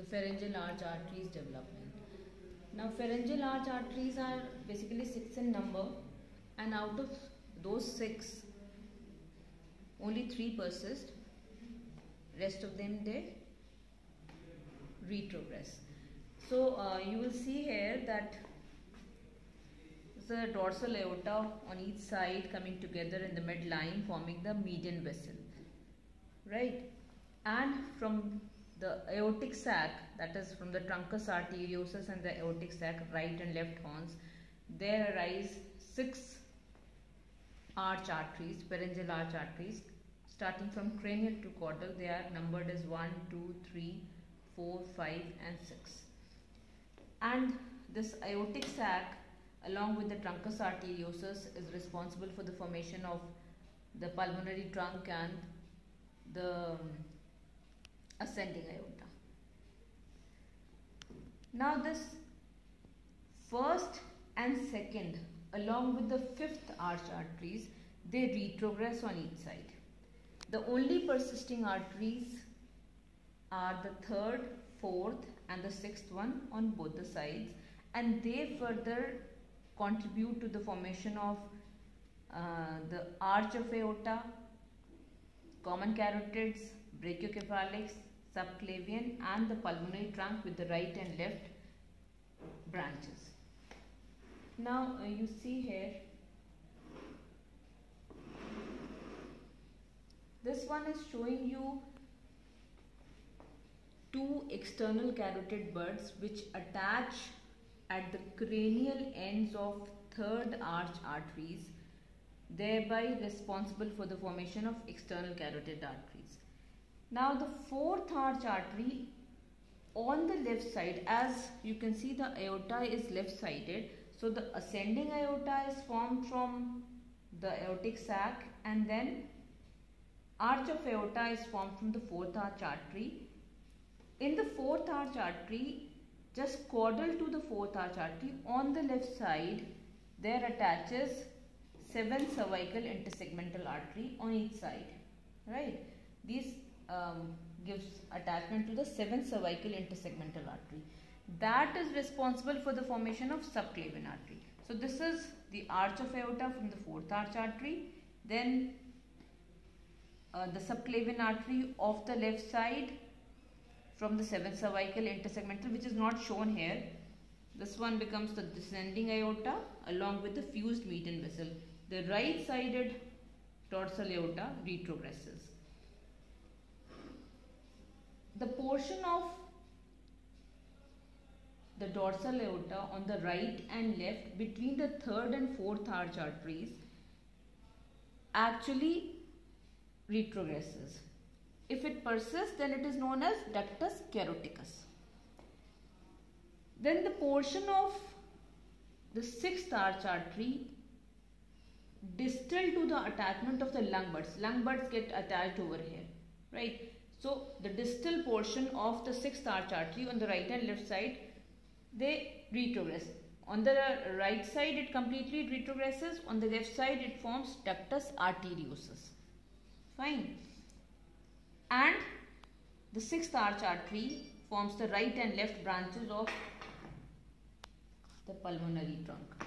the pharyngeal arch arteries development. Now pharyngeal arch arteries are basically six in number and out of those six only three persist rest of them they retrogress. So uh, you will see here that the dorsal aorta on each side coming together in the midline forming the median vessel right and from the aortic sac that is from the truncus arteriosus and the aortic sac right and left horns there arise six arch arteries pharyngeal arch arteries starting from cranial to caudal. They are numbered as 1 2 3 4 5 and 6 and this aortic sac along with the truncus arteriosus is responsible for the formation of the pulmonary trunk and the um, ascending aorta. Now this first and second along with the fifth arch arteries they retrogress on each side. The only persisting arteries are the third, fourth and the sixth one on both the sides and they further contribute to the formation of uh, the arch of aorta, common carotids, brachiocephalics, subclavian and the pulmonary trunk with the right and left branches. Now uh, you see here this one is showing you two external carotid buds which attach at the cranial ends of third arch arteries thereby responsible for the formation of external carotid arteries. Now the fourth arch artery on the left side as you can see the aorta is left sided so the ascending aorta is formed from the aortic sac and then arch of aorta is formed from the fourth arch artery. In the fourth arch artery just caudal to the fourth arch artery on the left side there attaches seven cervical intersegmental artery on each side right this um, gives attachment to the seventh cervical intersegmental artery that is responsible for the formation of subclavian artery so this is the arch of aorta from the fourth arch artery then uh, the subclavian artery of the left side from the seventh cervical intersegmental which is not shown here. This one becomes the descending aorta along with the fused median vessel. The right sided dorsal aorta retrogresses. The portion of the dorsal aorta on the right and left between the third and fourth arch arteries actually retrogresses. If it persists, then it is known as ductus caroticus. Then the portion of the sixth arch artery distal to the attachment of the lung buds. Lung buds get attached over here, right? So the distal portion of the sixth arch artery on the right and left side, they retrogress. On the right side, it completely retrogresses. On the left side, it forms ductus arteriosus. Fine and the sixth arch artery forms the right and left branches of the pulmonary trunk.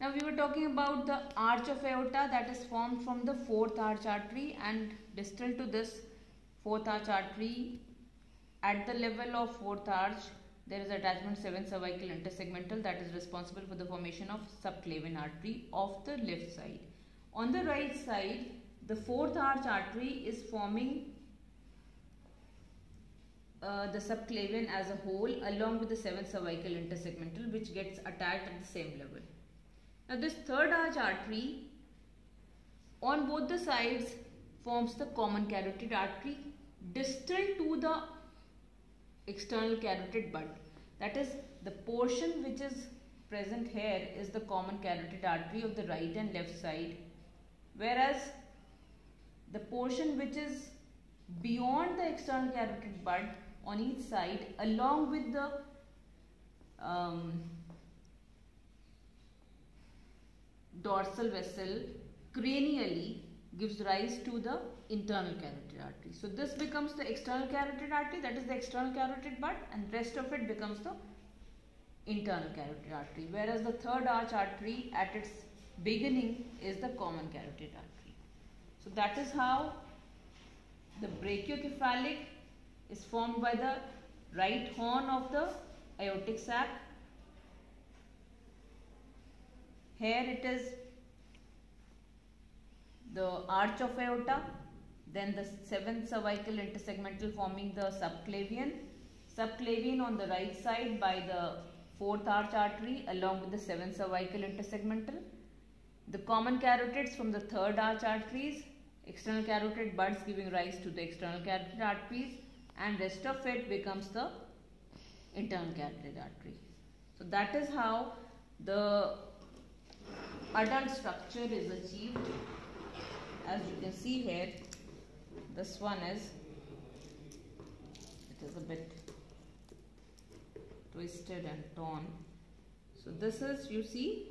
Now we were talking about the arch of aorta that is formed from the fourth arch artery and distal to this fourth arch artery at the level of fourth arch there is attachment 7 cervical intersegmental that is responsible for the formation of subclavian artery of the left side. On the right side the fourth arch artery is forming uh, the subclavian as a whole along with the seventh cervical intersegmental which gets attached at the same level. Now this third arch artery on both the sides forms the common carotid artery distal to the external carotid bud. That is the portion which is present here is the common carotid artery of the right and left side whereas the portion which is beyond the external carotid bud on each side along with the um, dorsal vessel cranially gives rise to the internal carotid. artery. So this becomes the external carotid artery, that is the external carotid bud, and rest of it becomes the internal carotid artery. Whereas the third arch artery at its beginning is the common carotid artery. So that is how the brachiocephalic is formed by the right horn of the aortic sac. Here it is the arch of aorta, then the seventh cervical intersegmental forming the subclavian, subclavian on the right side by the fourth arch artery along with the seventh cervical intersegmental, the common carotids from the third arch arteries, external carotid buds giving rise to the external carotid arteries and rest of it becomes the internal carotid artery. So that is how the adult structure is achieved. As you can see here this one is it is a bit twisted and torn. So this is you see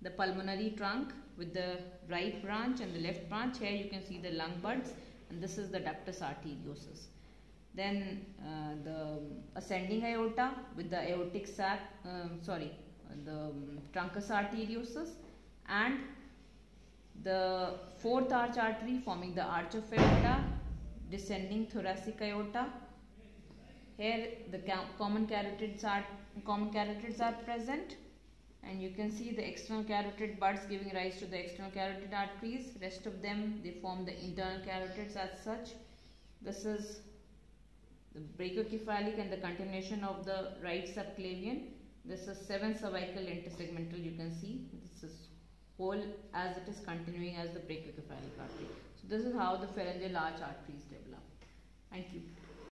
the pulmonary trunk with the right branch and the left branch. Here you can see the lung buds and this is the ductus arteriosus. Then uh, the ascending aorta with the aortic sac um, sorry the um, truncus arteriosus and the fourth arch artery forming the arch of aorta, descending thoracic aorta. Here the common carotids are common carotids are present and you can see the external carotid buds giving rise to the external carotid arteries. Rest of them they form the internal carotids as such. This is the brachiocephalic and the continuation of the right subclavian. This is seven cervical intersegmental you can see. This is whole as it is continuing as the brachiocephalic artery. So this is how the pharyngeal arch arteries develop. Thank you.